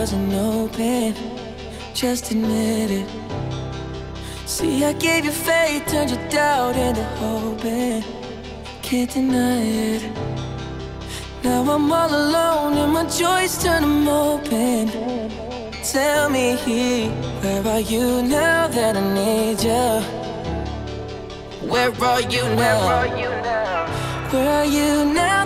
wasn't open. Just admit it. See, I gave you faith, turned your doubt into hope, and can't deny it. Now I'm all alone and my joys turn. Tell me, where are you now that I need you? Where are you now? Where are you now I need you?